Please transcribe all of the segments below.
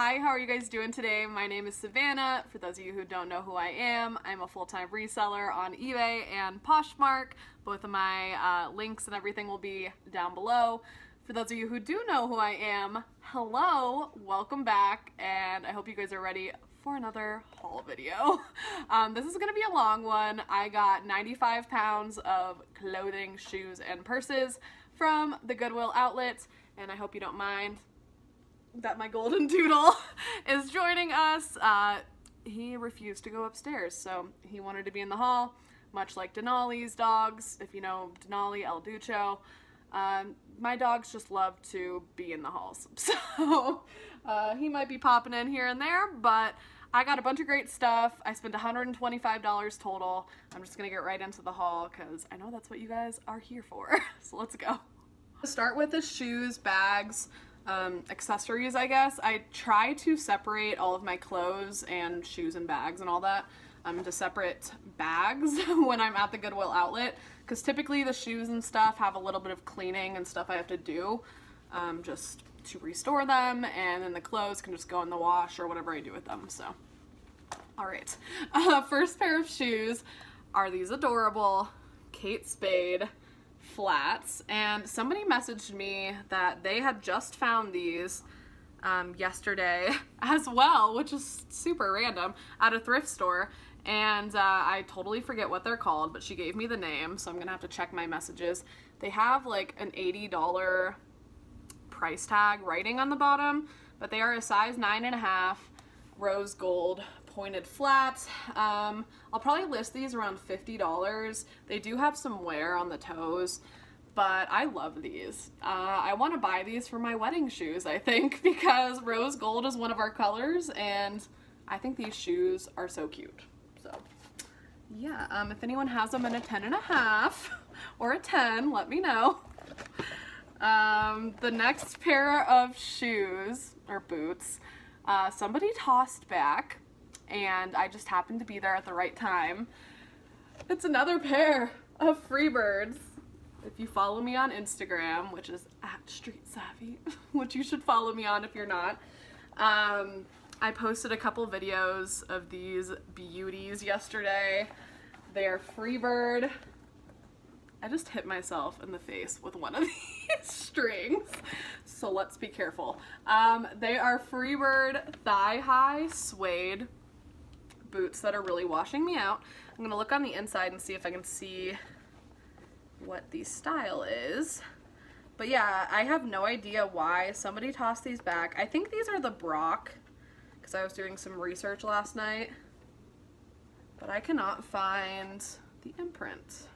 Hi, how are you guys doing today? My name is Savannah. For those of you who don't know who I am, I'm a full-time reseller on eBay and Poshmark. Both of my uh, links and everything will be down below. For those of you who do know who I am, hello, welcome back, and I hope you guys are ready for another haul video. Um, this is gonna be a long one. I got 95 pounds of clothing, shoes, and purses from the Goodwill outlet, and I hope you don't mind that my golden doodle is joining us. Uh, he refused to go upstairs, so he wanted to be in the hall, much like Denali's dogs. If you know Denali, El Ducho, um, my dogs just love to be in the halls. So uh, he might be popping in here and there, but I got a bunch of great stuff. I spent $125 total. I'm just gonna get right into the haul because I know that's what you guys are here for. so let's go. Start with the shoes, bags, um, accessories, I guess. I try to separate all of my clothes and shoes and bags and all that um, into separate bags when I'm at the Goodwill outlet because typically the shoes and stuff have a little bit of cleaning and stuff I have to do um, just to restore them and then the clothes can just go in the wash or whatever I do with them so alright uh, first pair of shoes are these adorable Kate Spade flats and somebody messaged me that they had just found these um, yesterday as well which is super random at a thrift store and uh, I totally forget what they're called but she gave me the name so I'm gonna have to check my messages. They have like an $80 price tag writing on the bottom, but they are a size nine and a half rose gold pointed flat. Um, I'll probably list these around $50. They do have some wear on the toes, but I love these. Uh, I want to buy these for my wedding shoes, I think, because rose gold is one of our colors, and I think these shoes are so cute. So, yeah, um, if anyone has them in a 10 and a half or a 10, let me know. Um, the next pair of shoes, or boots, uh, somebody tossed back, and I just happened to be there at the right time. It's another pair of Freebirds. If you follow me on Instagram, which is at Street Savvy, which you should follow me on if you're not, um, I posted a couple videos of these beauties yesterday. They are Freebird I just hit myself in the face with one of these strings. So let's be careful. Um, they are Freebird thigh high suede boots that are really washing me out. I'm gonna look on the inside and see if I can see what the style is. But yeah, I have no idea why somebody tossed these back. I think these are the Brock because I was doing some research last night. But I cannot find the imprint.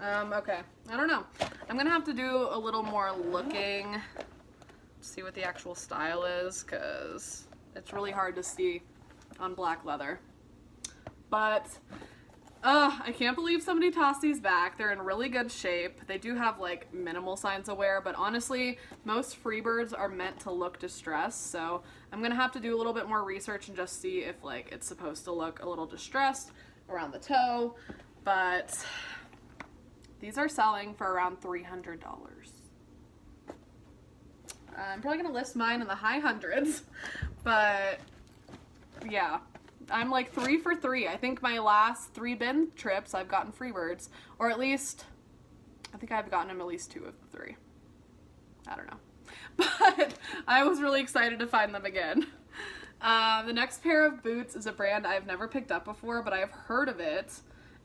Um, okay, I don't know. I'm gonna have to do a little more looking to see what the actual style is because it's really hard to see on black leather. But, uh, I can't believe somebody tossed these back. They're in really good shape. They do have like minimal signs of wear, but honestly, most Freebirds are meant to look distressed, so I'm gonna have to do a little bit more research and just see if like it's supposed to look a little distressed around the toe, but these are selling for around $300. I'm probably gonna list mine in the high hundreds, but yeah, I'm like three for three. I think my last three bin trips I've gotten free Freebirds, or at least, I think I've gotten them at least two of the three. I don't know. But I was really excited to find them again. Uh, the next pair of boots is a brand I've never picked up before, but I've heard of it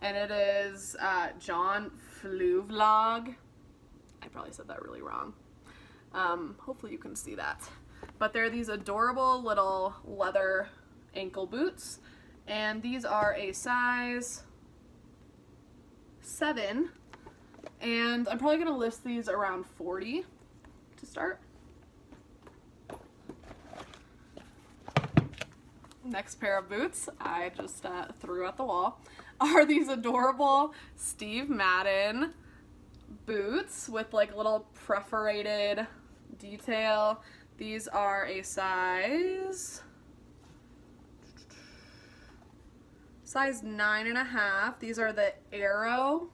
and it is uh, John Fluevog. I probably said that really wrong. Um, hopefully you can see that. But they're these adorable little leather ankle boots, and these are a size 7, and I'm probably going to list these around 40 to start. Next pair of boots I just uh, threw at the wall are these adorable Steve Madden boots with like little perforated detail. These are a size size nine and a half. These are the Arrow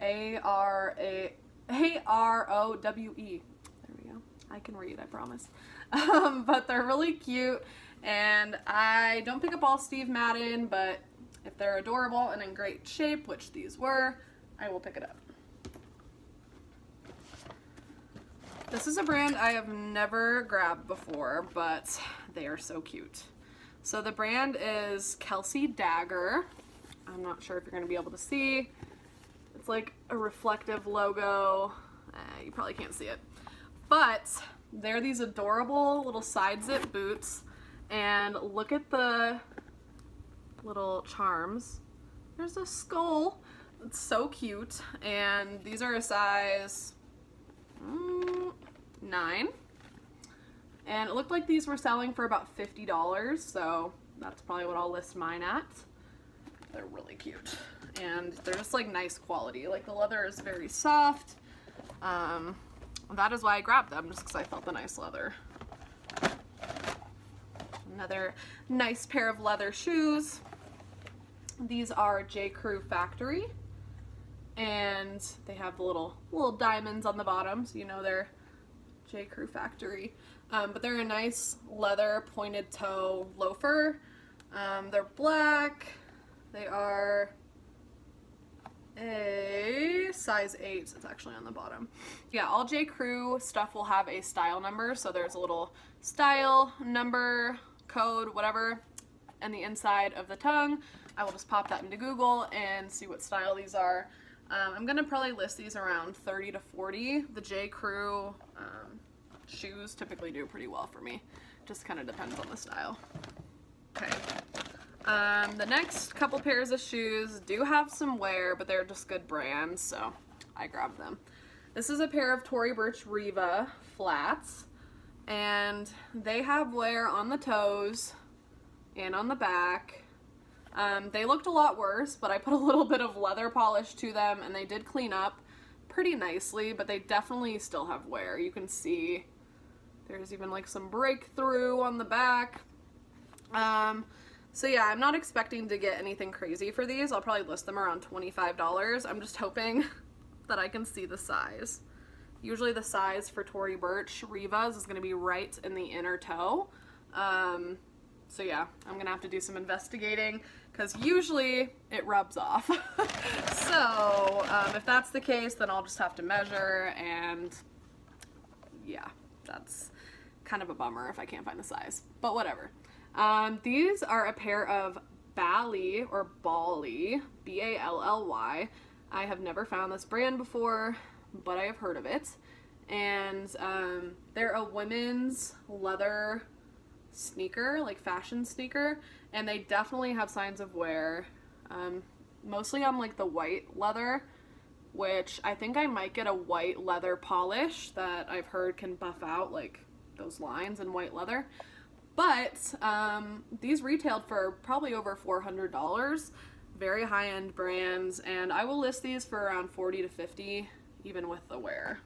A R A A R O W E. There we go. I can read, I promise. Um, but they're really cute, and I don't pick up all Steve Madden, but if they're adorable and in great shape, which these were, I will pick it up. This is a brand I have never grabbed before, but they are so cute. So the brand is Kelsi Dagger. I'm not sure if you're going to be able to see. It's like a reflective logo. Eh, you probably can't see it. But they're these adorable little side zip boots. And look at the little charms. There's a skull. It's so cute. And these are a size mm, 9. And it looked like these were selling for about $50, so that's probably what I'll list mine at. They're really cute. And they're just like nice quality. Like the leather is very soft. Um, that is why I grabbed them, just because I felt the nice leather. Another nice pair of leather shoes. These are J. Crew Factory. And they have the little little diamonds on the bottom, so you know they're J. Crew Factory. Um, but they're a nice leather pointed toe loafer. Um, they're black. They are a size 8. It's actually on the bottom. Yeah, all J. Crew stuff will have a style number. So there's a little style number, code, whatever, and the inside of the tongue. I will just pop that into Google and see what style these are. Um, I'm going to probably list these around 30 to 40. The J. Crew um, shoes typically do pretty well for me. Just kind of depends on the style. Okay. Um, the next couple pairs of shoes do have some wear, but they're just good brands, so I grabbed them. This is a pair of Tory Burch Riva flats, and they have wear on the toes and on the back. Um, they looked a lot worse, but I put a little bit of leather polish to them, and they did clean up pretty nicely, but they definitely still have wear. You can see there's even like some breakthrough on the back. Um, so yeah, I'm not expecting to get anything crazy for these. I'll probably list them around $25. I'm just hoping that I can see the size. Usually the size for Tory Burch Rivas is going to be right in the inner toe. Um, so yeah, I'm going to have to do some investigating because usually it rubs off. so um, if that's the case, then I'll just have to measure and yeah, that's kind of a bummer if I can't find the size, but whatever. Um, these are a pair of Bally or Bally, B-A-L-L-Y. I have never found this brand before, but I have heard of it. And um, they're a women's leather sneaker, like fashion sneaker, and they definitely have signs of wear. Um, mostly on like the white leather, which I think I might get a white leather polish that I've heard can buff out like those lines in white leather. But um, these retailed for probably over $400, very high-end brands, and I will list these for around 40 to 50, even with the wear.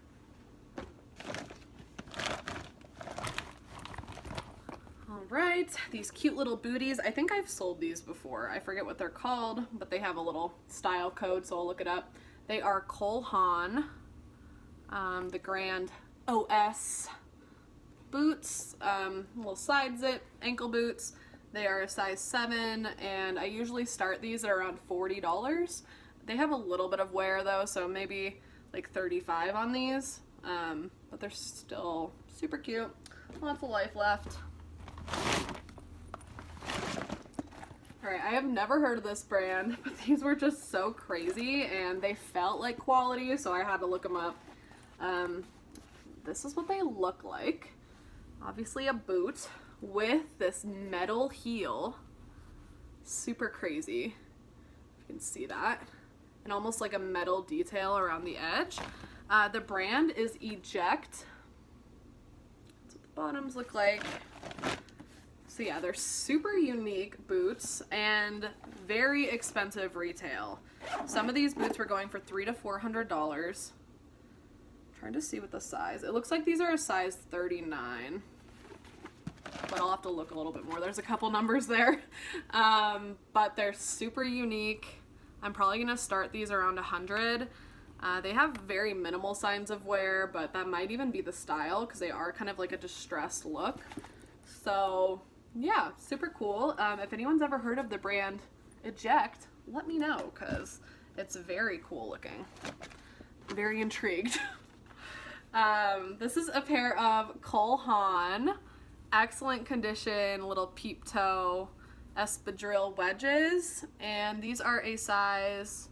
All right, these cute little booties. I think I've sold these before. I forget what they're called, but they have a little style code, so I'll look it up. They are Cole Haan, um, the Grand OS boots, um, little side zip ankle boots. They are a size 7 and I usually start these at around $40. They have a little bit of wear though, so maybe like 35 on these, um, but they're still super cute. Lots of life left. Alright, I have never heard of this brand, but these were just so crazy and they felt like quality, so I had to look them up. Um, this is what they look like obviously a boot with this metal heel. Super crazy. You can see that. And almost like a metal detail around the edge. Uh, the brand is Eject. That's what the bottoms look like. So yeah, they're super unique boots and very expensive retail. Some of these boots were going for three to four hundred dollars. Trying to see what the size. It looks like these are a size 39 but I'll have to look a little bit more. There's a couple numbers there, um, but they're super unique. I'm probably gonna start these around 100. Uh, they have very minimal signs of wear, but that might even be the style because they are kind of like a distressed look. So yeah, super cool. Um, if anyone's ever heard of the brand Eject, let me know because it's very cool looking. Very intrigued. um, this is a pair of Cole Haan, excellent condition, little peep toe espadrille wedges, and these are a size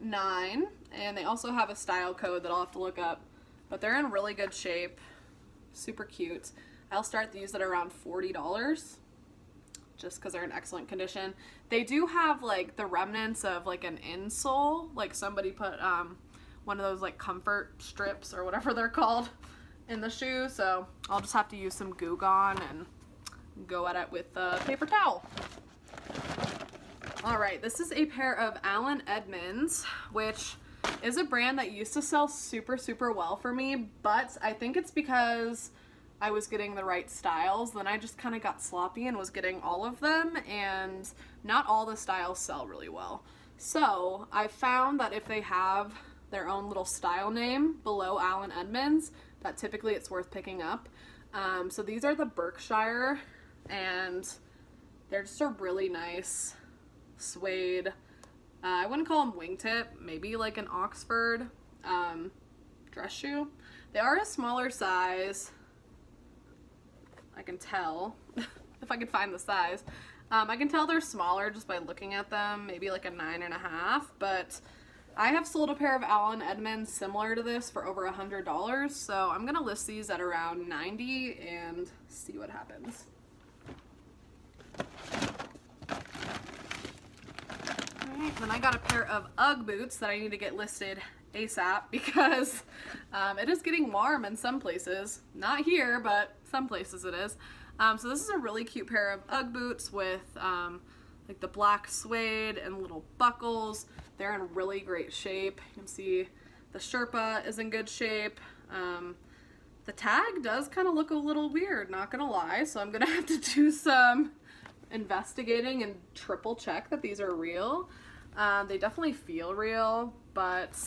9, and they also have a style code that I'll have to look up, but they're in really good shape, super cute. I'll start these at around $40 just because they're in excellent condition. They do have like the remnants of like an insole, like somebody put um, one of those like comfort strips or whatever they're called in the shoe. So I'll just have to use some Goo Gone and go at it with a paper towel. All right, this is a pair of Allen Edmonds, which is a brand that used to sell super, super well for me, but I think it's because I was getting the right styles. Then I just kind of got sloppy and was getting all of them and not all the styles sell really well. So I found that if they have their own little style name below Allen Edmonds, that typically it's worth picking up. Um, so these are the Berkshire and they're just a really nice suede. Uh, I wouldn't call them wingtip, maybe like an Oxford um, dress shoe. They are a smaller size. I can tell, if I can find the size. Um, I can tell they're smaller just by looking at them, maybe like a nine and a half, but I have sold a pair of Allen Edmonds similar to this for over a hundred dollars, so I'm gonna list these at around 90 and see what happens. Alright, then I got a pair of Ugg boots that I need to get listed ASAP because um, it is getting warm in some places. Not here, but some places it is. Um, so this is a really cute pair of Ugg boots with um, like the black suede and little buckles. They're in really great shape. You can see the Sherpa is in good shape. Um, the tag does kind of look a little weird, not gonna lie, so I'm gonna have to do some investigating and triple check that these are real. Um, they definitely feel real, but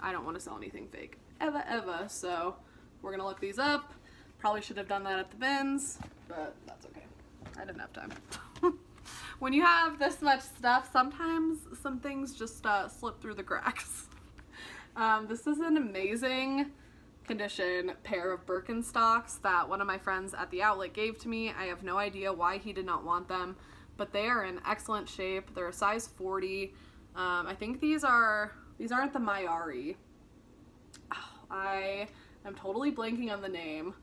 I don't want to sell anything fake ever, ever. So we're gonna look these up. Probably should have done that at the bins, but that's okay. I didn't have time. when you have this much stuff, sometimes some things just uh, slip through the cracks. Um, this is an amazing condition pair of Birkenstocks that one of my friends at the outlet gave to me. I have no idea why he did not want them, but they are in excellent shape. They're a size 40. Um, I think these are these aren't the Mayari. Oh, I am totally blanking on the name,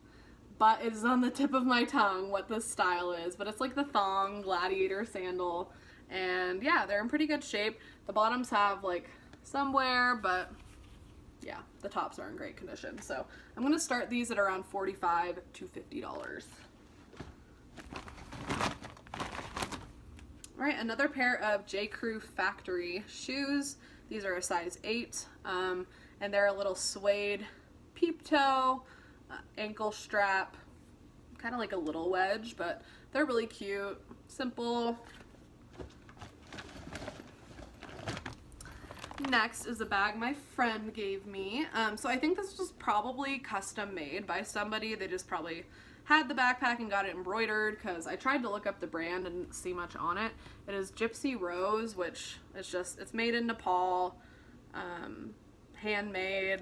but it is on the tip of my tongue what this style is. But it's like the thong gladiator sandal. And yeah, they're in pretty good shape. The bottoms have like some wear, but yeah, the tops are in great condition. So I'm gonna start these at around 45 to $50. All right, another pair of J. Crew Factory shoes. These are a size 8, um, and they're a little suede peep toe, ankle strap, kind of like a little wedge, but they're really cute, simple. Next is a bag my friend gave me. Um, so I think this was probably custom made by somebody. They just probably had the backpack and got it embroidered because I tried to look up the brand and didn't see much on it. It is Gypsy Rose, which is just, it's made in Nepal, um, handmade.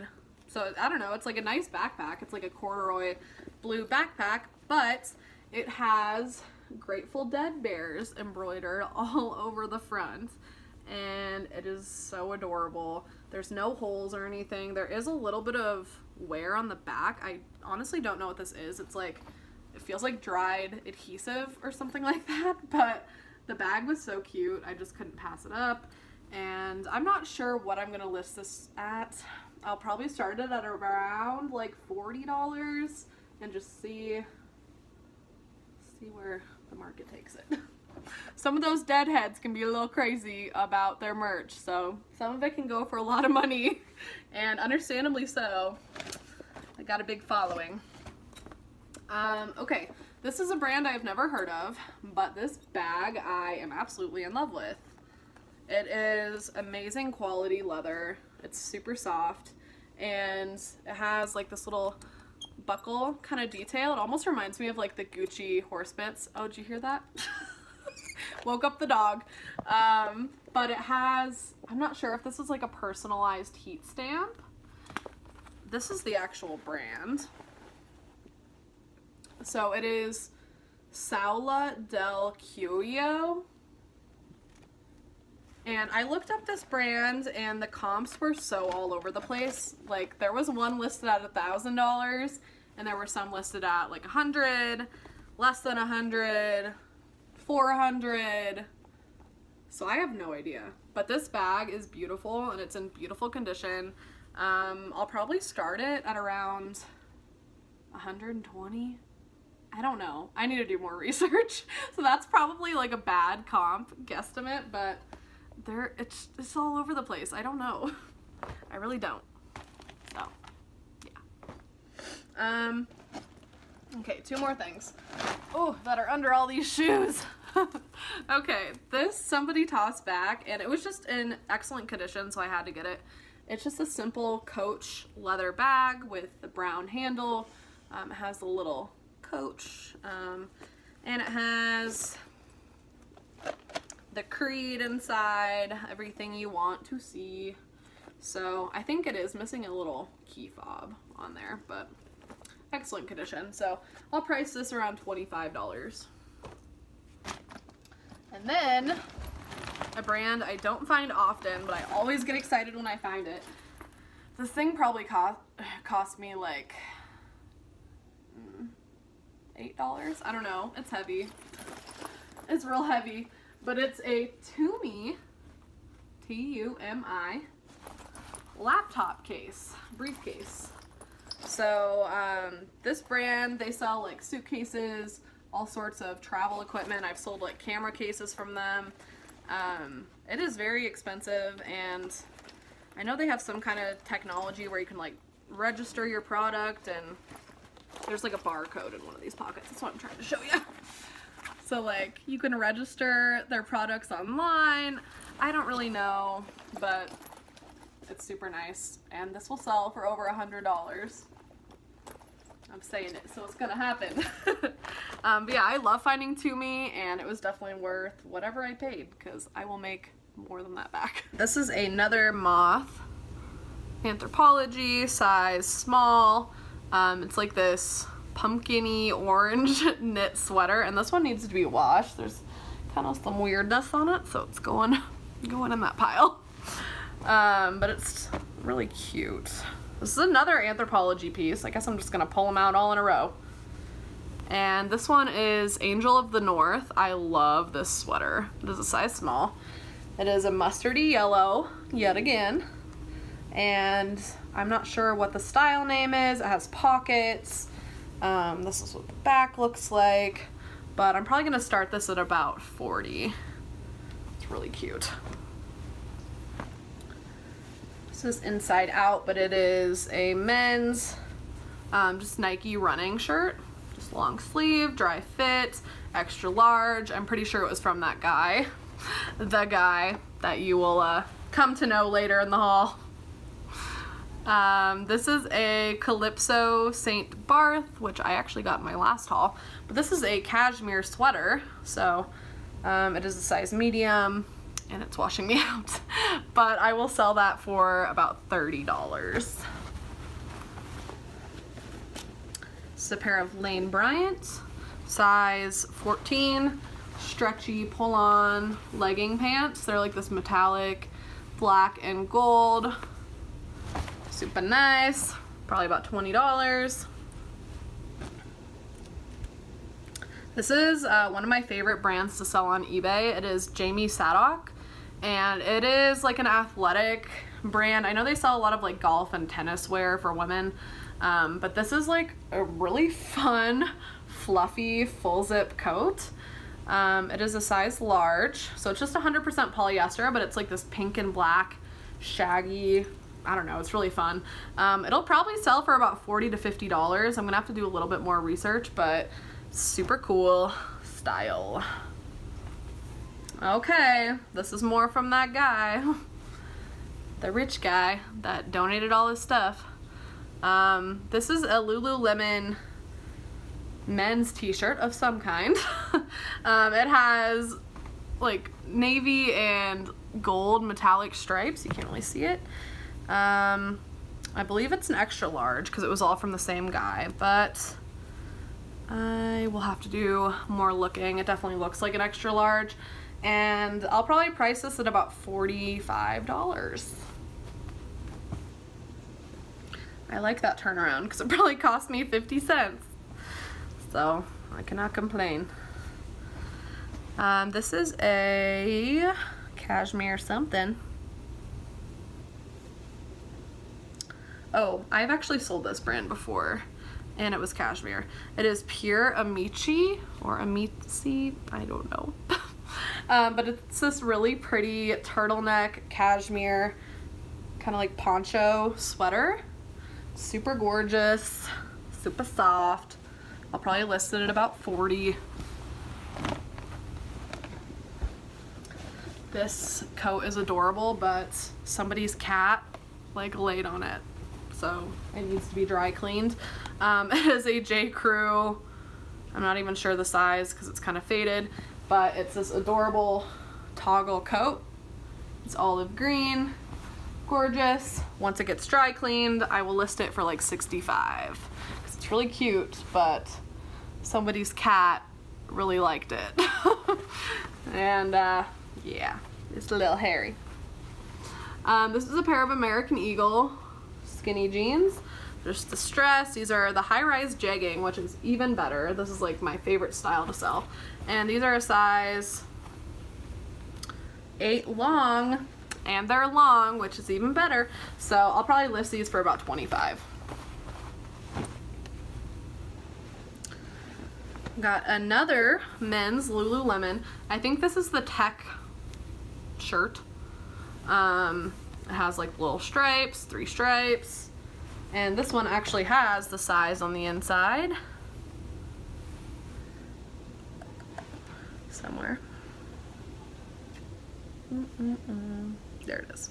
So I don't know, it's like a nice backpack. It's like a corduroy blue backpack, but it has Grateful Dead bears embroidered all over the front and it is so adorable. There's no holes or anything. There is a little bit of wear on the back. I honestly don't know what this is. It's like it feels like dried adhesive or something like that, but the bag was so cute. I just couldn't pass it up. And I'm not sure what I'm gonna list this at. I'll probably start it at around like $40 and just see see where the market takes it. some of those deadheads can be a little crazy about their merch, so some of it can go for a lot of money, and understandably so. I got a big following. Um, okay, this is a brand I've never heard of, but this bag I am absolutely in love with. It is amazing quality leather. It's super soft and it has like this little buckle kind of detail. It almost reminds me of like the Gucci horse bits. Oh, did you hear that? Woke up the dog. Um, but it has, I'm not sure if this is like a personalized heat stamp. This is the actual brand. So it is Saula del Cuello. And I looked up this brand and the comps were so all over the place. Like there was one listed at a thousand dollars and there were some listed at like a hundred, less than a hundred, four hundred. So I have no idea. But this bag is beautiful and it's in beautiful condition. Um, I'll probably start it at around 120. I don't know. I need to do more research. so that's probably like a bad comp guesstimate, but there it's it's all over the place. I don't know. I really don't. So, yeah. Um Okay, two more things. Oh, that are under all these shoes. okay, this somebody tossed back and it was just in excellent condition, so I had to get it. It's just a simple Coach leather bag with the brown handle. Um, it has a little Coach um, and it has the creed inside, everything you want to see. So I think it is missing a little key fob on there, but excellent condition. So I'll price this around $25. And then a brand I don't find often, but I always get excited when I find it. This thing probably cost cost me like mm, eight dollars. I don't know. It's heavy. It's real heavy, but it's a Tumi T-U-M-I laptop case, briefcase. So um, this brand, they sell like suitcases, all sorts of travel equipment. I've sold like camera cases from them. Um, it is very expensive and I know they have some kind of technology where you can like register your product and there's like a barcode in one of these pockets. That's what I'm trying to show you. So like you can register their products online. I don't really know, but it's super nice. And this will sell for over a $100. I'm saying it, so it's gonna happen. um, but yeah, I love finding Tumi, and it was definitely worth whatever I paid, because I will make more than that back. This is another moth. Anthropologie, size small. Um, it's like this pumpkiny orange knit sweater, and this one needs to be washed. There's kind of some weirdness on it, so it's going, going in that pile. Um, but it's really cute. This is another Anthropologie piece. I guess I'm just gonna pull them out all in a row. And this one is Angel of the North. I love this sweater. It is a size small. It is a mustardy yellow, yet again. And I'm not sure what the style name is. It has pockets. Um, this is what the back looks like. But I'm probably gonna start this at about 40. It's really cute. This is inside out, but it is a men's um, just Nike running shirt. Just long sleeve, Dri-FIT, extra large. I'm pretty sure it was from that guy. the guy that you will uh, come to know later in the haul. Um, this is a Calypso St. Barth, which I actually got in my last haul. But this is a cashmere sweater, so um, it is a size medium and it's washing me out. but I will sell that for about $30. This is a pair of Lane Bryant, size 14, stretchy pull-on legging pants. They're like this metallic black and gold. Super nice, probably about $20. This is uh, one of my favorite brands to sell on eBay. It is Jamie Sadock and it is like an athletic brand. I know they sell a lot of like golf and tennis wear for women, um, but this is like a really fun, fluffy, full zip coat. Um, it is a size large, so it's just 100% polyester, but it's like this pink and black, shaggy, I don't know, it's really fun. Um, it'll probably sell for about 40 to $50. I'm gonna have to do a little bit more research, but super cool style. Okay, this is more from that guy. the rich guy that donated all his stuff. Um, this is a Lululemon men's t-shirt of some kind. um, it has like navy and gold metallic stripes. You can't really see it. Um, I believe it's an extra large because it was all from the same guy, but I will have to do more looking. It definitely looks like an extra large. And I'll probably price this at about $45. I like that turnaround because it probably cost me 50 cents. So I cannot complain. Um, this is a cashmere something. Oh, I've actually sold this brand before and it was cashmere. It is pure Amici or Amici, I don't know. um, but it's this really pretty turtleneck cashmere kind of like poncho sweater. Super gorgeous, super soft. I'll probably list it at about 40. This coat is adorable, but somebody's cat like laid on it. So it needs to be dry cleaned. Um, it is a J. Crew. I'm not even sure the size because it's kind of faded, but it's this adorable toggle coat. It's olive green, gorgeous. Once it gets dry cleaned, I will list it for like 65. It's really cute, but somebody's cat really liked it. and uh, yeah, it's a little hairy. Um, this is a pair of American Eagle skinny jeans. Just the stress. These are the high-rise jegging, which is even better. This is like my favorite style to sell. And these are a size 8 long, and they're long, which is even better. So I'll probably list these for about 25. Got another men's Lululemon. I think this is the tech shirt. Um, it has like little stripes, three stripes. And this one actually has the size on the inside. Somewhere. Mm -mm -mm. There it is.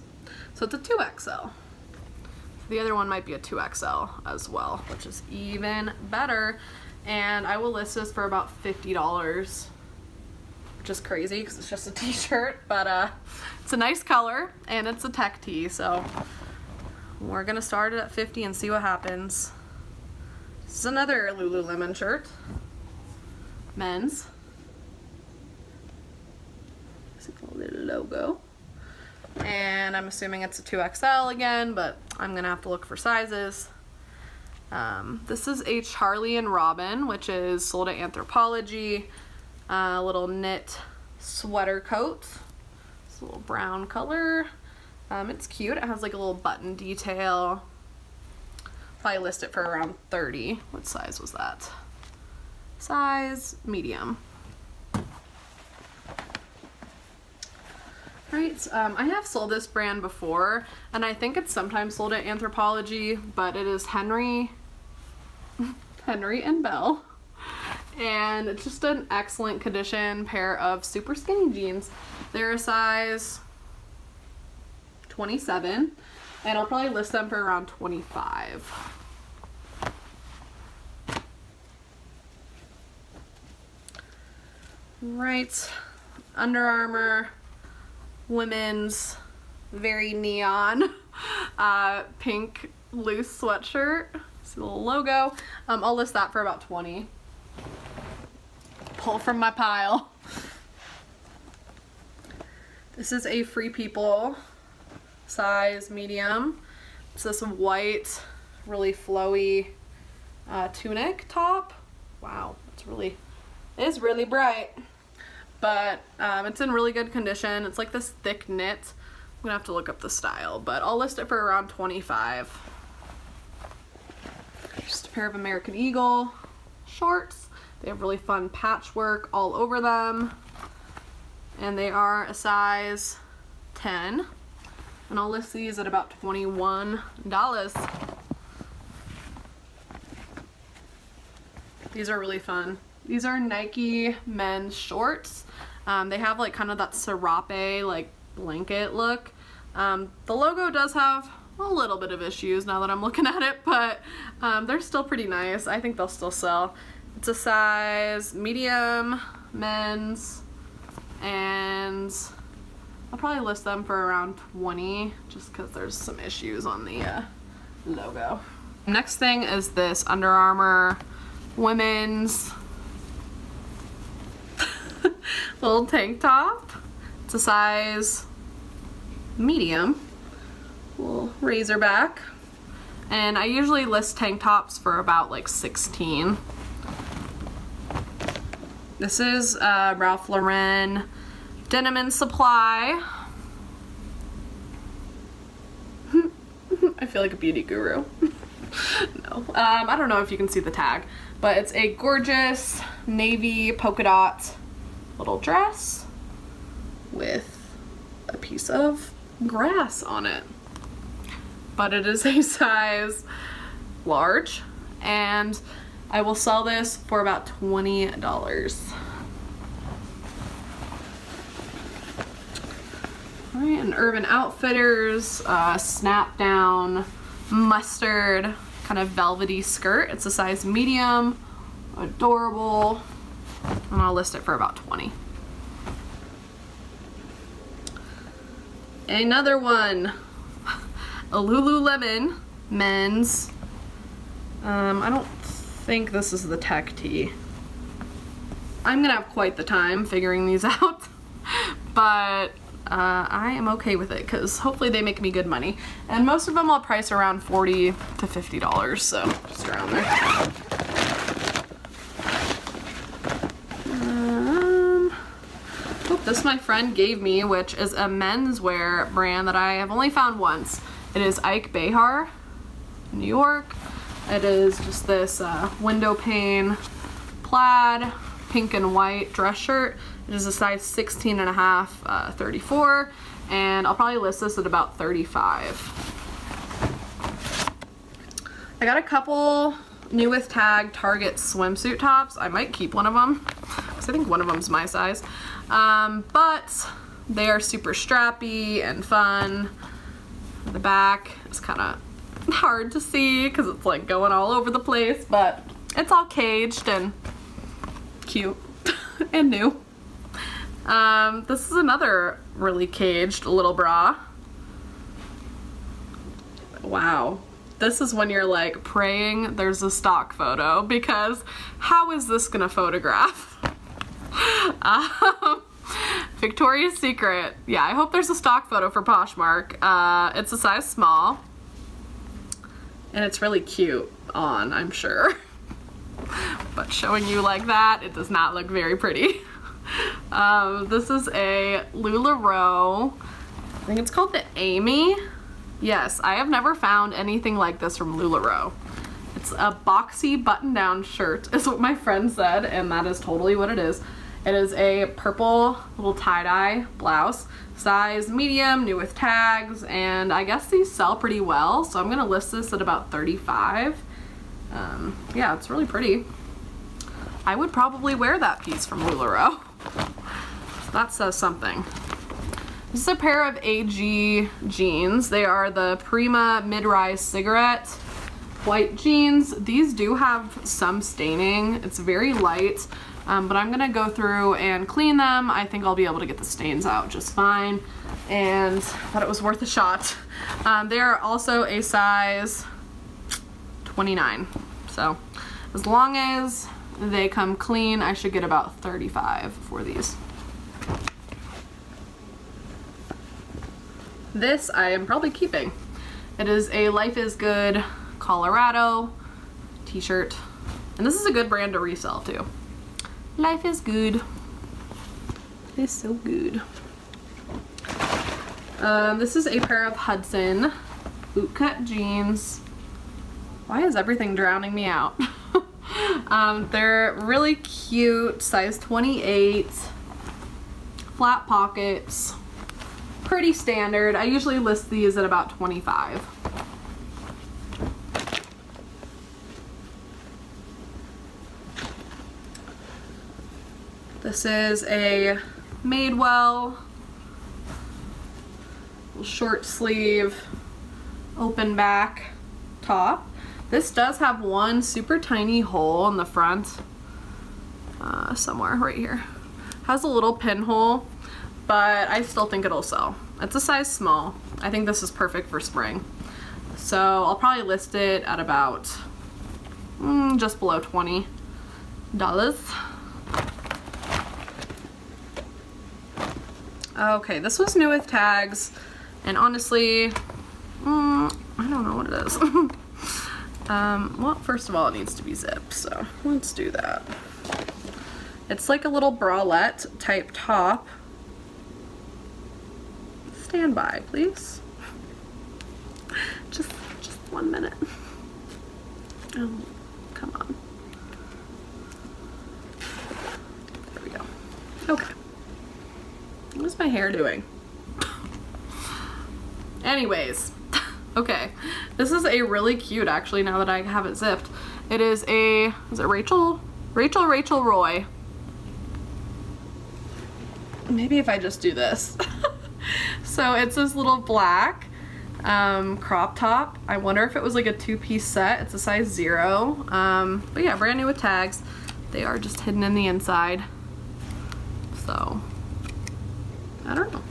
So it's a 2XL. The other one might be a 2XL as well, which is even better. And I will list this for about $50, which is crazy because it's just a t-shirt, but uh, it's a nice color and it's a tech tee, so we're gonna start it at 50 and see what happens. This is another Lululemon shirt. Men's. See the little logo. And I'm assuming it's a 2XL again, but I'm gonna have to look for sizes. Um, this is a Charlie and Robin, which is sold at Anthropologie. A uh, little knit sweater coat. It's a little brown color. Um, it's cute. It has like a little button detail. Probably list it for around 30. What size was that? Size medium. Right, um, I have sold this brand before, and I think it's sometimes sold at Anthropologie, but it is Henry, Henry and Belle. And it's just an excellent condition pair of super skinny jeans. They're a size 27 and I'll probably list them for around 25. Right, Under Armour, women's, very neon, uh, pink loose sweatshirt. See the little logo. Um, I'll list that for about 20. Pull from my pile. This is a Free People size medium. It's this white, really flowy uh, tunic top. Wow, it's really, it is really bright. But um, it's in really good condition. It's like this thick knit. I'm gonna have to look up the style, but I'll list it for around 25. Just a pair of American Eagle shorts. They have really fun patchwork all over them. And they are a size 10 and I'll list these at about $21. These are really fun. These are Nike men's shorts. Um, they have like kind of that serape like blanket look. Um, the logo does have a little bit of issues now that I'm looking at it, but um, they're still pretty nice. I think they'll still sell. It's a size medium, men's, and I'll probably list them for around 20 just because there's some issues on the uh, logo. Next thing is this Under Armour women's little tank top. It's a size medium, little razorback. And I usually list tank tops for about like 16. This is uh, Ralph Lauren Denim and Supply. I feel like a beauty guru. no, um, I don't know if you can see the tag, but it's a gorgeous navy polka dot little dress with a piece of grass on it. But it is a size large and I will sell this for about $20. All right, an Urban Outfitters uh, snap down mustard kind of velvety skirt. It's a size medium, adorable, and I'll list it for about 20. Another one, a Lululemon men's. Um, I don't think this is the tech tee. I'm gonna have quite the time figuring these out, but uh, I am okay with it because hopefully they make me good money. And most of them I'll price around 40 to $50, so just around there. Um, oh, this my friend gave me, which is a menswear brand that I have only found once. It is Ike Behar, New York. It is just this uh, window pane plaid, pink and white dress shirt. It is a size 16 and a half, uh, 34, and I'll probably list this at about 35. I got a couple new with tag Target swimsuit tops. I might keep one of them because I think one of them is my size. Um, but they are super strappy and fun. The back is kind of hard to see because it's like going all over the place, but it's all caged and cute and new. Um, this is another really caged little bra. Wow. This is when you're like praying there's a stock photo because how is this gonna photograph? um, Victoria's Secret. Yeah, I hope there's a stock photo for Poshmark. Uh, it's a size small. And it's really cute on, I'm sure. but showing you like that, it does not look very pretty. Um, this is a LuLaRoe. I think it's called the Amy. Yes, I have never found anything like this from LuLaRoe. It's a boxy button-down shirt is what my friend said, and that is totally what it is. It is a purple little tie-dye blouse, size medium, new with tags, and I guess these sell pretty well, so I'm gonna list this at about 35. Um, yeah, it's really pretty. I would probably wear that piece from LuLaRoe. That says something. This is a pair of AG jeans. They are the Prima mid-rise cigarette white jeans. These do have some staining. It's very light, um, but I'm gonna go through and clean them. I think I'll be able to get the stains out just fine and thought it was worth a shot. Um, they are also a size 29. So as long as they come clean, I should get about 35 for these. This I am probably keeping. It is a Life is Good Colorado t-shirt. And this is a good brand to resell too. Life is good. It's so good. Um, this is a pair of Hudson bootcut jeans. Why is everything drowning me out? um, they're really cute, size 28, flat pockets, pretty standard. I usually list these at about 25. This is a Madewell. Short sleeve, open back top. This does have one super tiny hole in the front, uh, somewhere right here. Has a little pinhole, but I still think it'll sell. It's a size small. I think this is perfect for spring. So I'll probably list it at about mm, just below $20. Okay, this was new with tags, and honestly, mm, I don't know what it is. um, well, first of all, it needs to be zipped, so let's do that. It's like a little bralette type top. Stand by, please. Just, just one minute. Oh, come on. There we go. Okay. My hair doing? Anyways, okay. This is a really cute, actually, now that I have it zipped. It is a, is it Rachel? Rachel Rachel Roy. Maybe if I just do this. so it's this little black um, crop top. I wonder if it was like a two-piece set. It's a size zero. Um, but yeah, brand new with tags. They are just hidden in the inside. So, I don't know.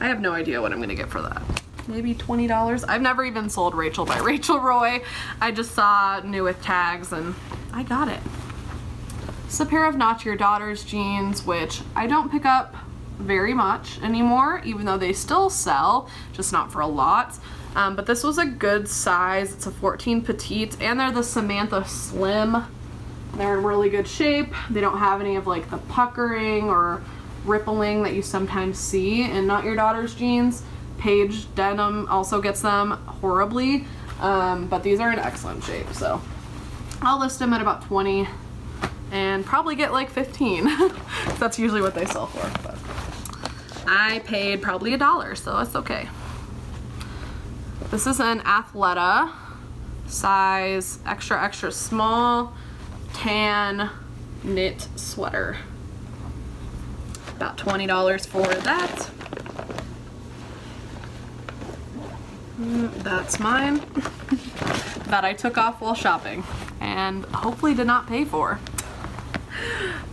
I have no idea what I'm gonna get for that. Maybe $20. I've never even sold Rachel by Rachel Roy. I just saw new with tags and I got it. It's a pair of Not Your Daughter's jeans, which I don't pick up very much anymore, even though they still sell, just not for a lot. Um, but this was a good size. It's a 14 petite, and they're the Samantha Slim. They're in really good shape. They don't have any of like the puckering or rippling that you sometimes see in Not Your Daughter's jeans. Paige Denim also gets them horribly, um, but these are in excellent shape. So I'll list them at about 20 and probably get like 15. That's usually what they sell for. But. I paid probably a dollar, so it's okay. This is an Athleta size extra extra small tan knit sweater. About $20 for that. Mm, that's mine that I took off while shopping and hopefully did not pay for.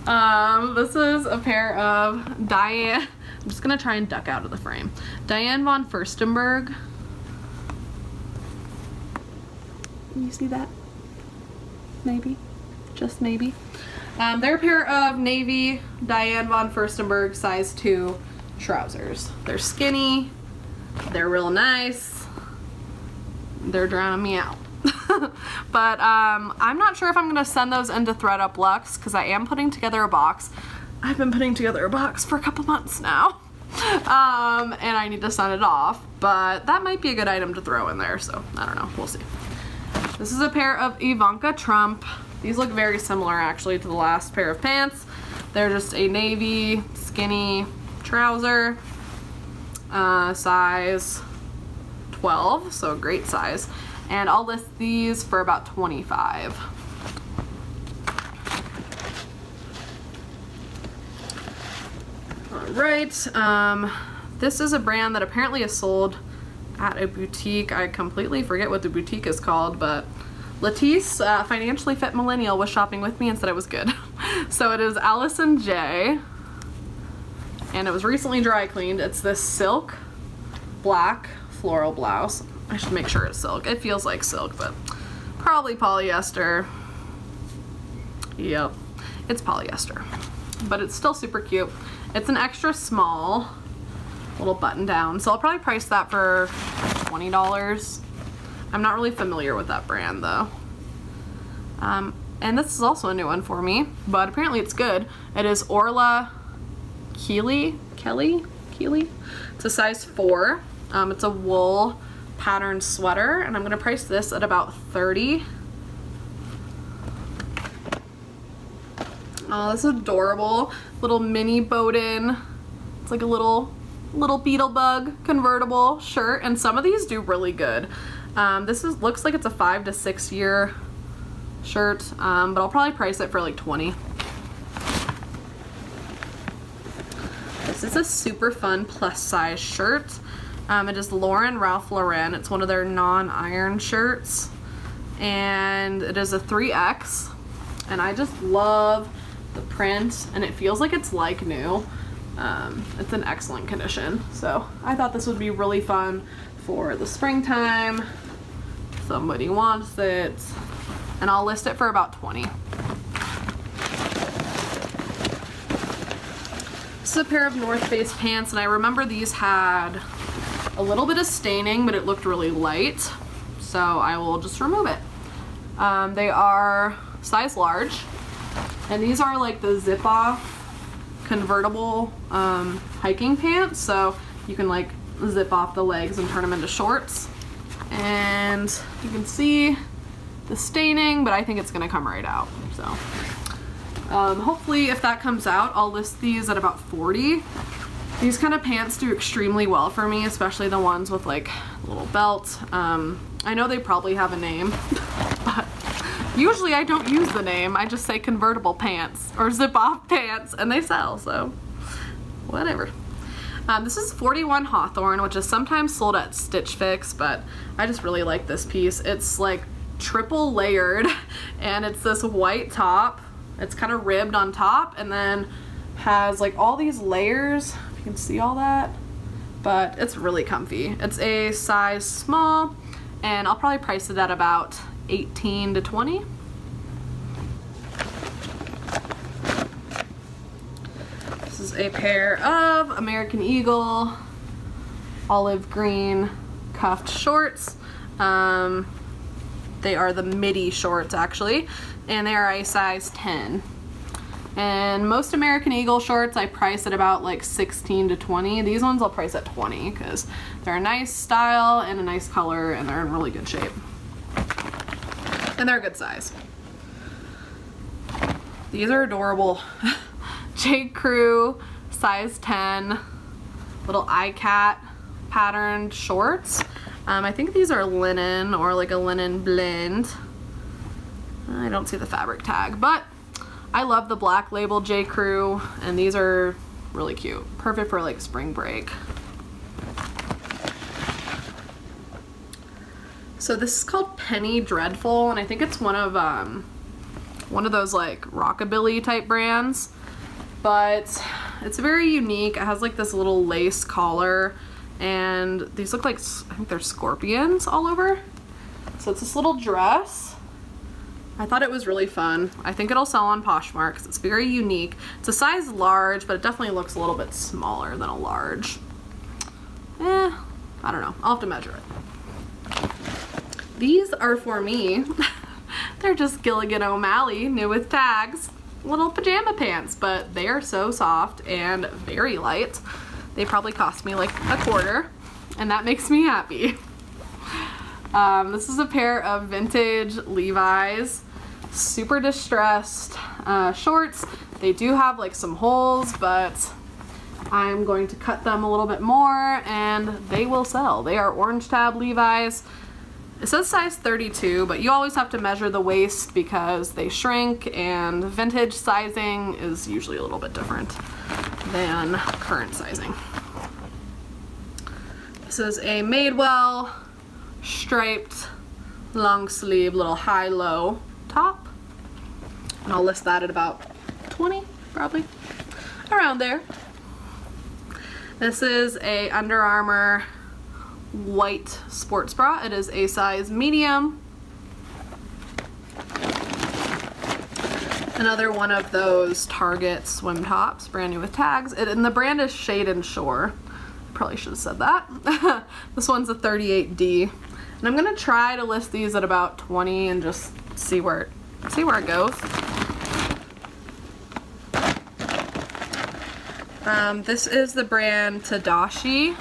Um, this is a pair of Diane I'm just gonna try and duck out of the frame. Diane von Furstenberg. You see that? Maybe, just maybe. Um, they're a pair of navy Diane von Furstenberg size 2 trousers. They're skinny, they're real nice, they're drowning me out. but um, I'm not sure if I'm going to send those into thredUP Lux because I am putting together a box. I've been putting together a box for a couple months now. Um, and I need to send it off, but that might be a good item to throw in there, so I don't know, we'll see. This is a pair of Ivanka Trump. These look very similar actually to the last pair of pants. They're just a navy skinny trouser, uh, size 12, so great size. And I'll list these for about 25. All right, um, this is a brand that apparently is sold at a boutique. I completely forget what the boutique is called, but Latisse, uh, Financially Fit Millennial, was shopping with me and said it was good. so it is Allison J. And it was recently dry cleaned. It's this silk black floral blouse. I should make sure it's silk. It feels like silk, but probably polyester. Yep, it's polyester. But it's still super cute. It's an extra small little button down. So I'll probably price that for $20. I'm not really familiar with that brand though. Um, and this is also a new one for me, but apparently it's good. It is Orla Kiely, Kelly, Kiely. It's a size four. Um, it's a wool pattern sweater and I'm gonna price this at about 30. Oh, this is adorable little mini Boden. It's like a little little beetle bug convertible shirt and some of these do really good. Um, this is looks like it's a five to six year shirt, um, but I'll probably price it for like 20. This is a super fun plus size shirt. Um, it is Lauren Ralph Lauren. It's one of their non-iron shirts. And it is a 3X. And I just love the print and it feels like it's like new. Um, it's in excellent condition. So I thought this would be really fun for the springtime. Somebody wants it. And I'll list it for about 20. This is a pair of North Face pants and I remember these had a little bit of staining but it looked really light. So I will just remove it. Um, they are size large and these are like the zip off convertible um, hiking pants. So you can like zip off the legs and turn them into shorts. And you can see the staining, but I think it's gonna come right out, so. Um, hopefully if that comes out, I'll list these at about 40. These kind of pants do extremely well for me, especially the ones with like a little belt. Um, I know they probably have a name, but usually I don't use the name. I just say convertible pants or zip off pants and they sell, so whatever. Um, this is 41 Hawthorne, which is sometimes sold at Stitch Fix, but I just really like this piece. It's like triple layered and it's this white top. It's kind of ribbed on top and then has like all these layers, you can see all that, but it's really comfy. It's a size small and I'll probably price it at about 18 to 20. This is a pair of American Eagle olive green cuffed shorts. Um, they are the midi shorts actually, and they are a size 10. And most American Eagle shorts I price at about like 16 to 20. These ones I'll price at 20 because they're a nice style and a nice color and they're in really good shape. And they're a good size. These are adorable. J. Crew, size 10, little ikat patterned shorts. Um, I think these are linen or like a linen blend. I don't see the fabric tag, but I love the black label J. Crew and these are really cute. Perfect for like spring break. So this is called Penny Dreadful and I think it's one of um, one of those like rockabilly type brands but it's very unique. It has like this little lace collar and these look like, I think they're scorpions all over. So it's this little dress. I thought it was really fun. I think it'll sell on Poshmark because it's very unique. It's a size large, but it definitely looks a little bit smaller than a large. Eh, I don't know. I'll have to measure it. These are for me. They're just Gilligan O'Malley, new with tags. Little pajama pants, but they are so soft and very light. They probably cost me like a quarter, and that makes me happy. Um, this is a pair of vintage Levi's, super distressed uh, shorts. They do have like some holes, but I'm going to cut them a little bit more and they will sell. They are orange tab Levi's. It says size 32, but you always have to measure the waist because they shrink and vintage sizing is usually a little bit different than current sizing. This is a Madewell striped long sleeve little high-low top. And I'll list that at about 20, probably, around there. This is a Under Armour white sports bra. It is a size medium. Another one of those Target swim tops, brand new with tags. It, and the brand is Shade and Shore. Probably should have said that. this one's a 38D. And I'm gonna try to list these at about 20 and just see where see where it goes. Um, this is the brand Tadashi.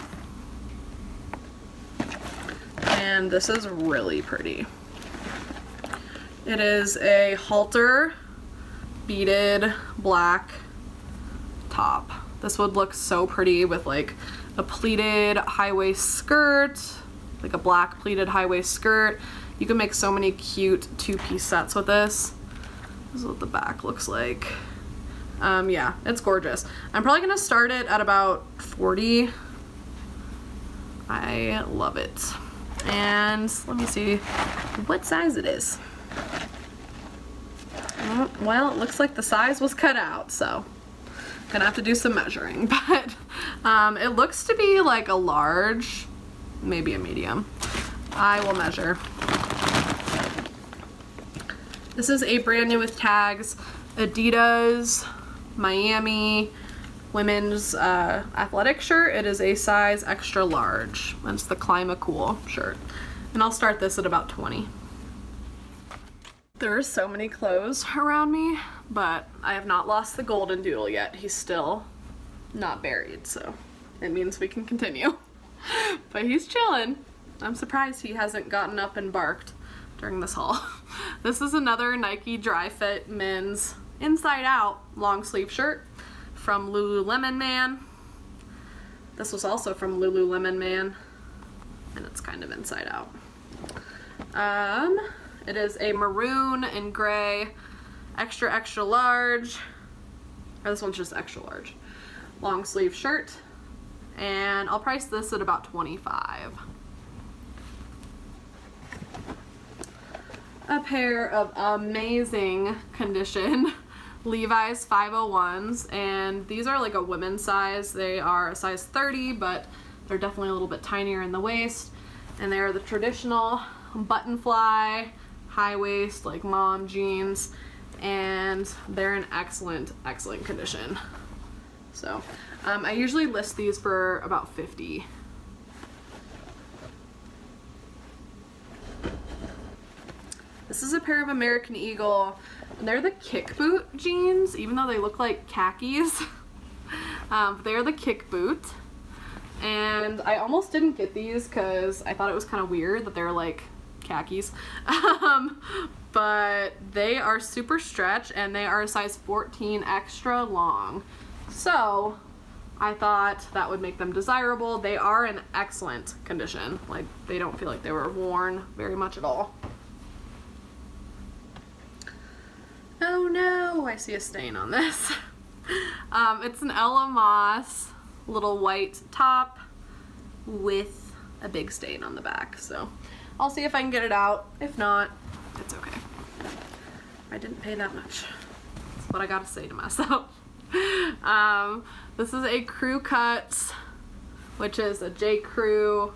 And this is really pretty. It is a halter beaded black top. This would look so pretty with like a pleated high-waist skirt, like a black pleated high-waist skirt. You can make so many cute two-piece sets with this. This is what the back looks like. Um, yeah, it's gorgeous. I'm probably gonna start it at about 40. I love it. And let me see what size it is. Oh, well, it looks like the size was cut out, so gonna have to do some measuring, but um, it looks to be like a large, maybe a medium. I will measure. This is a brand new with tags, Adidas, Miami, women's uh, athletic shirt. It is a size extra large. It's the Climacool shirt. And I'll start this at about 20. There are so many clothes around me, but I have not lost the golden doodle yet. He's still not buried, so it means we can continue. but he's chilling. I'm surprised he hasn't gotten up and barked during this haul. this is another Nike Dri-FIT men's inside out long sleeve shirt from Lululemon Man. This was also from Lululemon Man and it's kind of inside out. Um, it is a maroon and gray extra extra large. Or this one's just extra large. Long sleeve shirt. And I'll price this at about 25 a pair of amazing condition Levi's 501s and these are like a women's size. They are a size 30 but they're definitely a little bit tinier in the waist. And they're the traditional button fly high waist like mom jeans and they're in excellent excellent condition. So um, I usually list these for about 50 This is a pair of American Eagle. They're the kick boot jeans even though they look like khakis. Um, they're the kick boot. And I almost didn't get these because I thought it was kind of weird that they're like khakis. Um, but they are super stretch and they are a size 14 extra long. So I thought that would make them desirable. They are in excellent condition. Like they don't feel like they were worn very much at all. Oh no, I see a stain on this. um, it's an Ella Moss little white top with a big stain on the back. So I'll see if I can get it out. If not, it's okay. I didn't pay that much. That's what I gotta say to myself. um, this is a crew cuts, which is a J. Crew,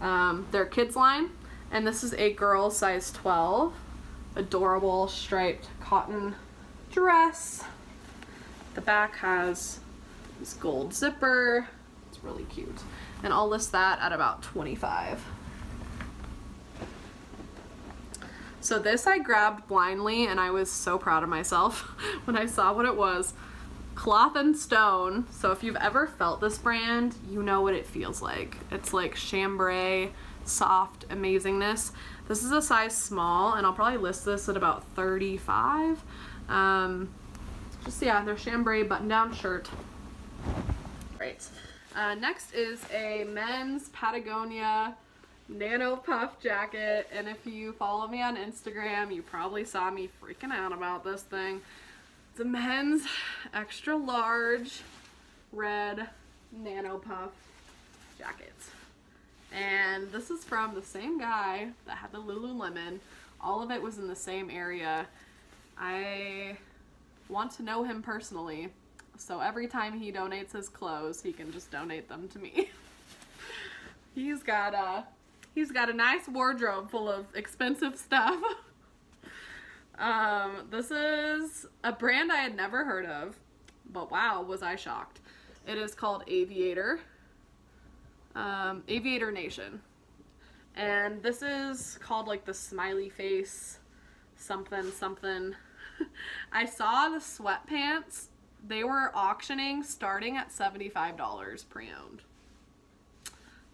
um, their kids line. And this is a girl size 12. Adorable striped cotton dress. The back has this gold zipper. It's really cute. And I'll list that at about 25. So this I grabbed blindly and I was so proud of myself when I saw what it was. Cloth and Stone. So if you've ever felt this brand, you know what it feels like. It's like chambray, soft amazingness. This is a size small and I'll probably list this at about 35. Um, just yeah, their chambray button-down shirt. Right. Uh, next is a men's Patagonia Nano Puff jacket. And if you follow me on Instagram, you probably saw me freaking out about this thing. A men's extra large red Nano Puff jacket. And this is from the same guy that had the Lululemon. All of it was in the same area. I want to know him personally. So every time he donates his clothes, he can just donate them to me. he's got a he's got a nice wardrobe full of expensive stuff. um, this is a brand I had never heard of, but wow, was I shocked. It is called Aviator. Um, Aviator Nation. And this is called like the smiley face something something I saw the sweatpants. They were auctioning starting at $75 pre-owned.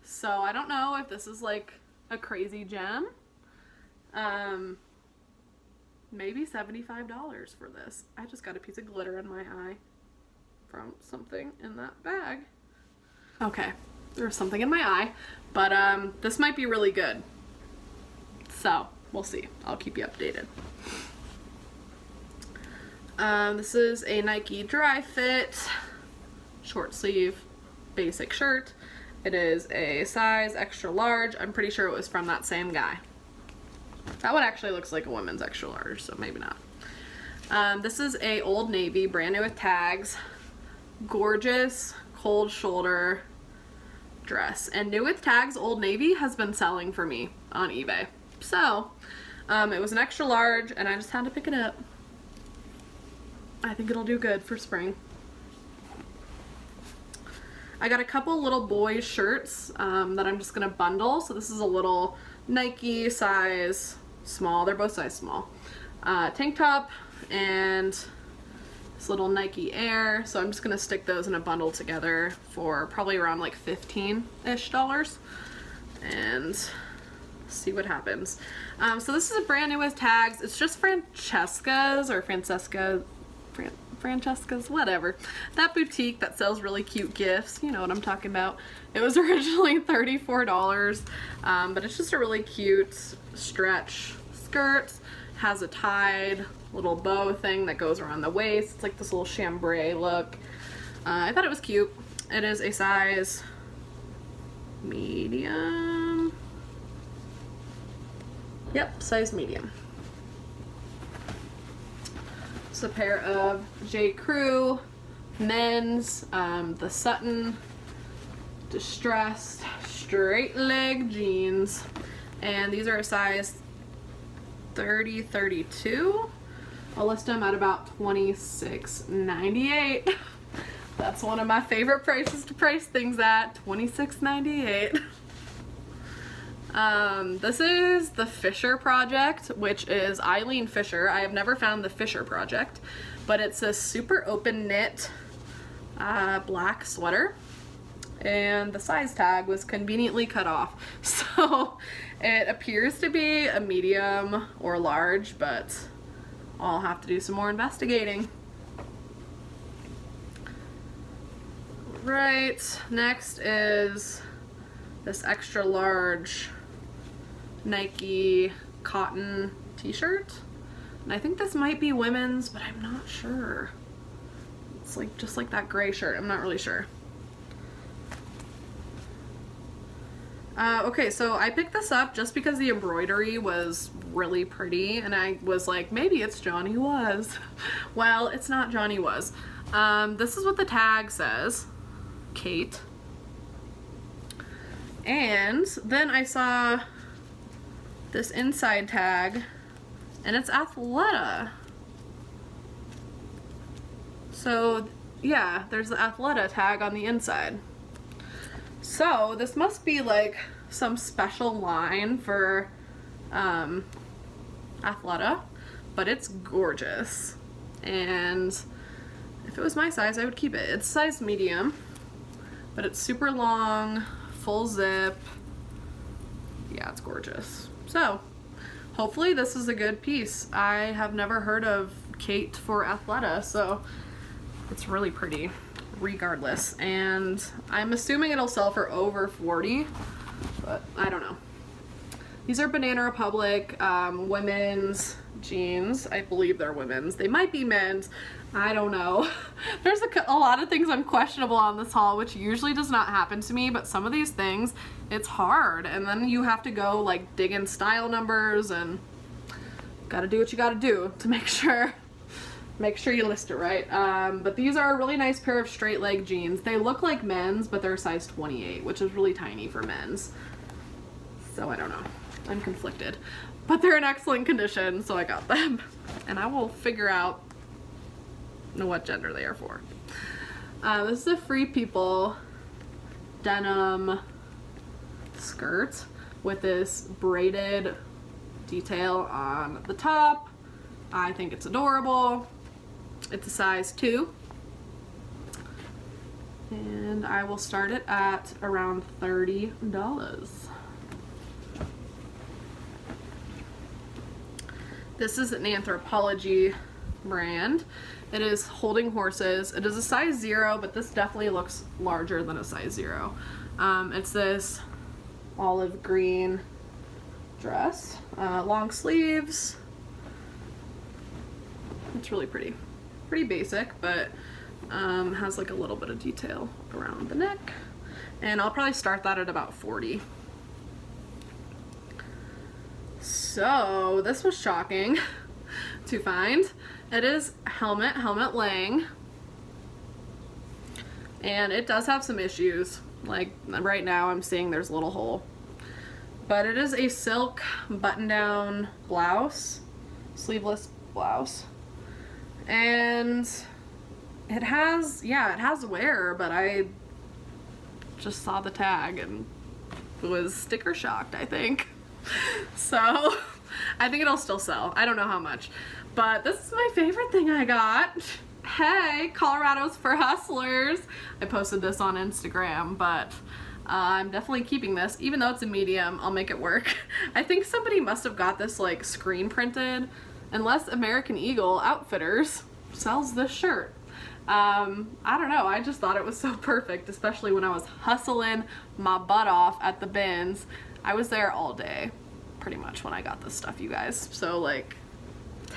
So I don't know if this is like a crazy gem. Um, maybe $75 for this. I just got a piece of glitter in my eye from something in that bag. Okay, there's something in my eye, but um, this might be really good. So, we'll see. I'll keep you updated. Um, this is a Nike Dri-FIT short sleeve basic shirt. It is a size extra large. I'm pretty sure it was from that same guy. That one actually looks like a women's extra large, so maybe not. Um, this is a Old Navy, brand new with tags. Gorgeous cold shoulder dress. And new with tags Old Navy has been selling for me on eBay. So, um, it was an extra large and I just had to pick it up. I think it'll do good for spring. I got a couple little boys shirts um, that I'm just gonna bundle. So this is a little Nike size small. They're both size small. Uh, tank top and this little Nike Air. So I'm just gonna stick those in a bundle together for probably around like 15-ish dollars and see what happens. Um, so this is a brand new with tags. It's just Francesca's or Francesca, Fran Francesca's, whatever. That boutique that sells really cute gifts, you know what I'm talking about. It was originally $34, um, but it's just a really cute stretch skirt. Has a tied little bow thing that goes around the waist. It's like this little chambray look. Uh, I thought it was cute. It is a size medium. Yep, size medium. It's a pair of J. Crew men's, um, the Sutton distressed straight leg jeans. And these are a size 30, 32. I'll list them at about $26.98. That's one of my favorite prices to price things at, $26.98. Um, this is the Fisher Project, which is Eileen Fisher. I have never found the Fisher Project, but it's a super open knit uh, black sweater. And the size tag was conveniently cut off. So it appears to be a medium or large, but I'll have to do some more investigating. Right, next is this extra large Nike cotton t-shirt. And I think this might be women's, but I'm not sure. It's like just like that gray shirt. I'm not really sure. Uh, okay, so I picked this up just because the embroidery was really pretty and I was like, maybe it's Johnny Was. well, it's not Johnny Was. Um, this is what the tag says. Kate. And then I saw this inside tag and it's Athleta. So yeah, there's the Athleta tag on the inside. So this must be like some special line for um, Athleta, but it's gorgeous. And if it was my size, I would keep it. It's size medium, but it's super long, full zip. Yeah, it's gorgeous. So hopefully this is a good piece. I have never heard of Kate for Athleta, so it's really pretty regardless. And I'm assuming it'll sell for over 40, but I don't know. These are Banana Republic um, women's jeans. I believe they're women's. They might be men's. I don't know. There's a, a, lot of things I'm questionable on this haul, which usually does not happen to me, but some of these things, it's hard. And then you have to go like dig in style numbers and gotta do what you gotta do to make sure make sure you list it right. Um, but these are a really nice pair of straight leg jeans. They look like men's, but they're size 28, which is really tiny for men's. So I don't know. I'm conflicted. But they're in excellent condition, so I got them. And I will figure out what gender they are for. Uh, this is a Free People denim skirt with this braided detail on the top. I think it's adorable. It's a size 2. And I will start it at around $30. This is an Anthropologie brand. It is holding horses. It is a size zero, but this definitely looks larger than a size zero. Um, it's this olive green dress, uh, long sleeves. It's really pretty. pretty basic, but um, has like a little bit of detail around the neck. And I'll probably start that at about 40. So this was shocking to find. It is Helmut, Helmut Lang. And it does have some issues. Like right now I'm seeing there's a little hole. But it is a silk button down blouse, sleeveless blouse. And it has, yeah, it has wear, but I just saw the tag and was sticker shocked, I think. so I think it'll still sell. I don't know how much. But this is my favorite thing I got. Hey, Colorado's for Hustlers. I posted this on Instagram, but uh, I'm definitely keeping this. Even though it's a medium, I'll make it work. I think somebody must have got this like screen printed unless American Eagle Outfitters sells this shirt. Um, I don't know, I just thought it was so perfect, especially when I was hustling my butt off at the bins. I was there all day, pretty much, when I got this stuff, you guys. So like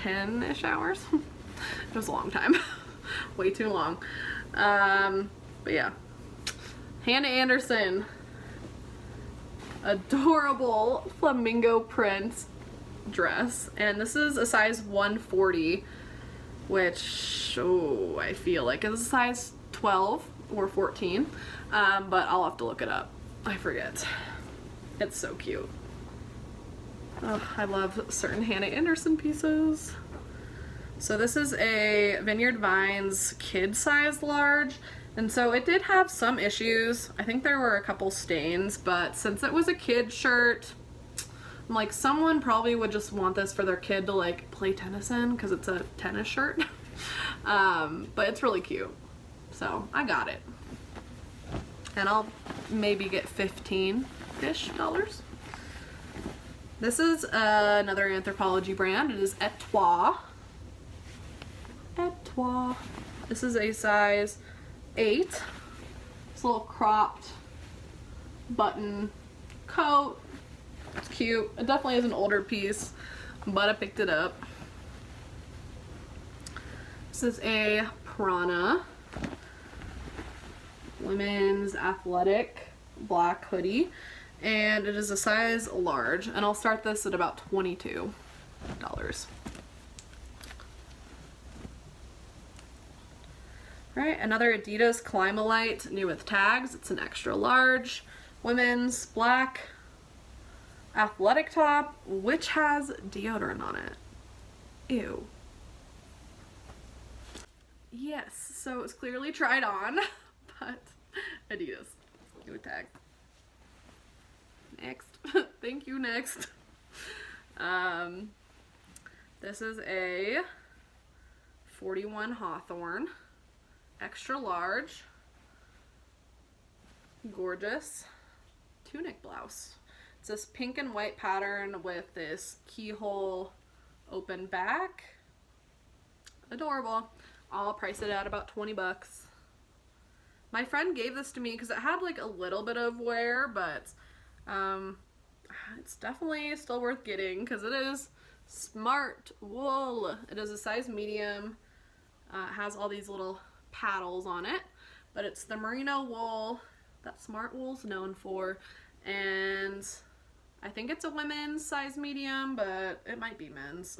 10-ish hours. it was a long time. Way too long. Um, but yeah. Hanna Andersson. Adorable flamingo print dress. And this is a size 140 which, oh, I feel like is a size 12 or 14, um, but I'll have to look it up. I forget. It's so cute. Oh, I love certain Hanna Andersson pieces. So this is a Vineyard Vines kid size large. And so it did have some issues. I think there were a couple stains, but since it was a kid shirt, I'm like, someone probably would just want this for their kid to like play tennis in because it's a tennis shirt. um, but it's really cute. So I got it. And I'll maybe get 15-ish dollars. This is uh, another Anthropologie brand. It is This is a size 8. It's a little cropped button coat it's cute. It definitely is an older piece, but I picked it up. This is a Prana women's athletic black hoodie and it is a size large and I'll start this at about $22. Right, another Adidas Climalite new with tags. It's an extra large women's black athletic top, which has deodorant on it. Ew. Yes, so it's clearly tried on, but Adidas. New tag. Next. Thank you, next. Um, this is a 41 Hawthorne, extra large, gorgeous tunic blouse. It's this pink and white pattern with this keyhole open back. Adorable. I'll price it at about 20 bucks. My friend gave this to me because it had like a little bit of wear, but um, it's definitely still worth getting because it is smart wool. It is a size medium. Uh, has all these little paddles on it, but it's the merino wool that Smartwool's known for. And I think it's a women's size medium, but it might be men's.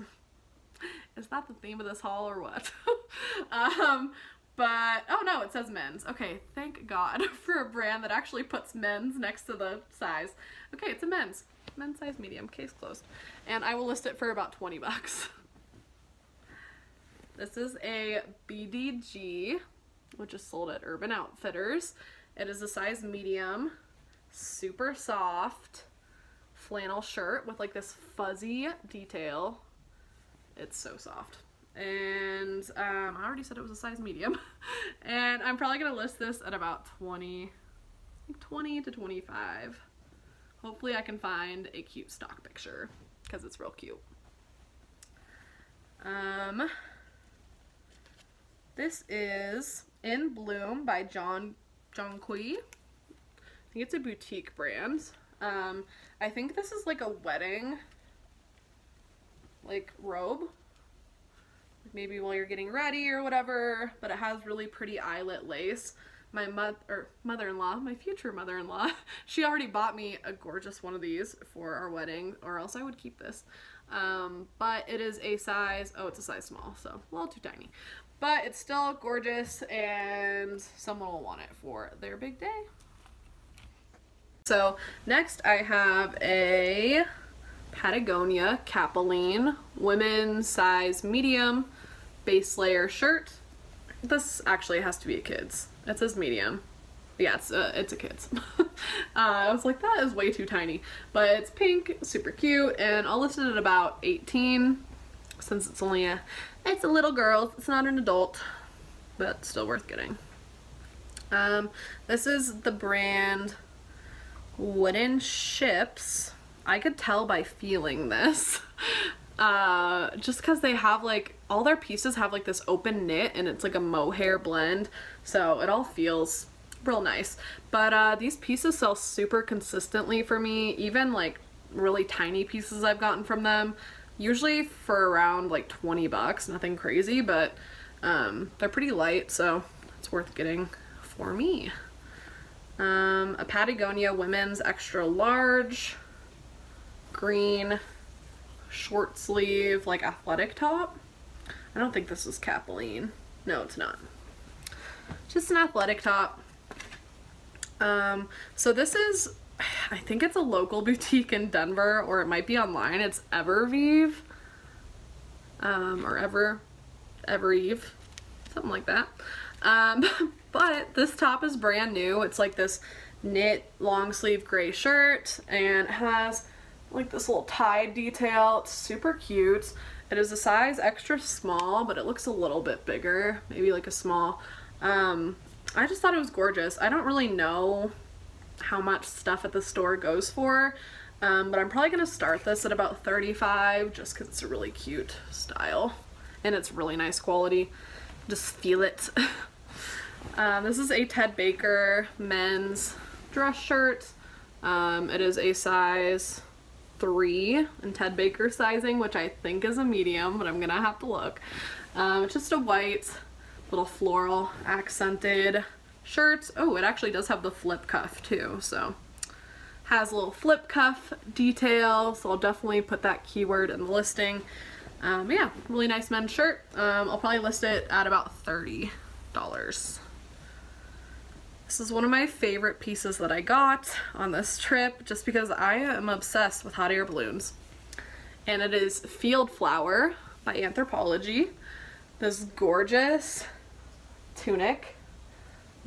Is that the theme of this haul or what? um, but, oh no, it says men's. Okay, thank God for a brand that actually puts men's next to the size. Okay, it's a men's. Men's size medium, case closed. And I will list it for about 20 bucks. This is a BDG, which is sold at Urban Outfitters. It is a size medium, super soft flannel shirt with like this fuzzy detail. It's so soft. And um, I already said it was a size medium. and I'm probably going to list this at about 20, 20 to 25. Hopefully I can find a cute stock picture because it's real cute. Um, this is In Bloom by John Jonquil. I think it's a boutique brand. Um, I think this is like a wedding like robe. maybe while you're getting ready or whatever, but it has really pretty eyelet lace. My mother or mother-in-law, my future mother-in-law, she already bought me a gorgeous one of these for our wedding, or else I would keep this. Um, but it is a size, oh, it's a size small, so a little too tiny. But it's still gorgeous and someone will want it for their big day. So next I have a Patagonia Capilene women's size medium base layer shirt. This actually has to be a kid's. It says medium. Yeah, it's a, it's a kid's. uh, I was like, that is way too tiny. But it's pink, super cute, and I'll list it at about 18 since it's only a, it's a little girl. It's not an adult, but still worth getting. Um, this is the brand Wooden Ships. I could tell by feeling this. Uh, just because they have like, all their pieces have like this open knit and it's like a mohair blend. So it all feels real nice. But uh, these pieces sell super consistently for me, even like really tiny pieces I've gotten from them. Usually for around like 20 bucks, nothing crazy, but um, they're pretty light, so it's worth getting for me. Um, a Patagonia women's extra large, green, short sleeve, like athletic top. I don't think this is Capilene. No, it's not. Just an athletic top. Um, so this is, I think it's a local boutique in Denver, or it might be online. It's Evervive, um, or Ever, Evereve, something like that. Um, but this top is brand new. It's like this knit long sleeve gray shirt and has like this little tie detail. It's super cute. It is a size extra small, but it looks a little bit bigger, maybe like a small. Um, I just thought it was gorgeous. I don't really know how much stuff at the store goes for, um, but I'm probably to start this at about 35 just because it's a really cute style and it's really nice quality. Just feel it. um, this is a Ted Baker men's dress shirt. Um, it is a size three in Ted Baker sizing, which I think is a medium, but I'm gonna have to look. Um, it's just a white little floral accented shirt. Oh, it actually does have the flip cuff too, so has a little flip cuff detail, so I'll definitely put that keyword in the listing. Um, yeah, really nice men's shirt. Um, I'll probably list it at about $30. This is one of my favorite pieces that I got on this trip just because I am obsessed with hot air balloons. And it is Field Flower by Anthropologie. This gorgeous tunic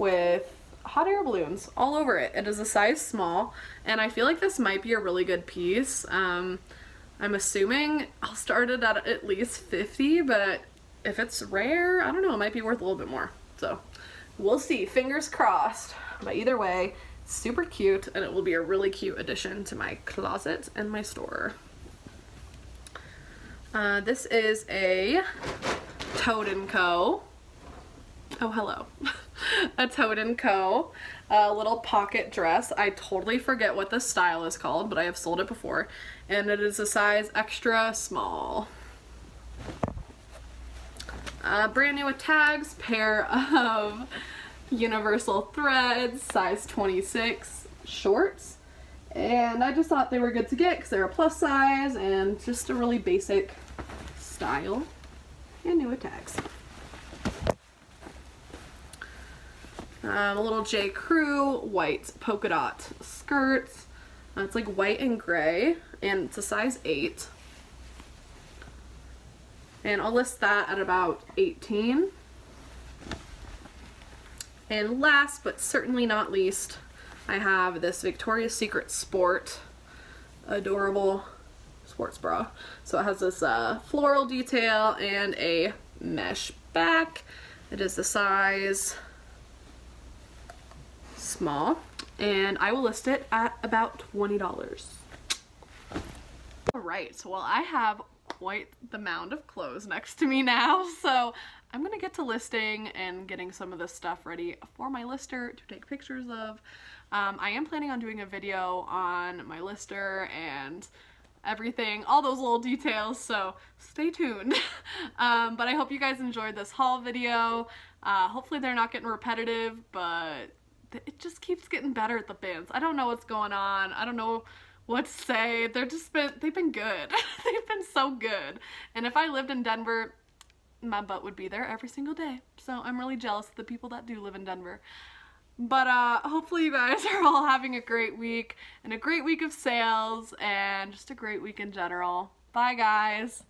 with hot air balloons all over it. It is a size small and I feel like this might be a really good piece. Um, I'm assuming I'll start it at at least 50 but if it's rare, I don't know, it might be worth a little bit more. So we'll see. Fingers crossed. But either way, super cute and it will be a really cute addition to my closet and my store. Uh, this is a Toad & Co. Oh, hello. a Toad & Co. A little pocket dress. I totally forget what this style is called, but I have sold it before. And it is a size extra small. Uh, brand new with tags, pair of universal threads, size 26 shorts. And I just thought they were good to get because they're a plus size and just a really basic style. And new with tags. Um, a little J. Crew white polka dot skirt. Uh, it's like white and gray and it's a size 8 and I'll list that at about 18. And last but certainly not least, I have this Victoria's Secret Sport adorable sports bra. So it has this uh, floral detail and a mesh back. It is the size small and I will list it at about $20. Alright, so while I have quite the mound of clothes next to me now, so I'm gonna get to listing and getting some of this stuff ready for my lister to take pictures of. Um, I am planning on doing a video on my lister and everything, all those little details, so stay tuned. um, but I hope you guys enjoyed this haul video. Uh, hopefully they're not getting repetitive, but it just keeps getting better at the bins. I don't know what's going on. I don't know what to say. They're just been, they've been good. they've been so good. And if I lived in Denver, my butt would be there every single day. So I'm really jealous of the people that do live in Denver. But uh, hopefully you guys are all having a great week and a great week of sales and just a great week in general. Bye guys.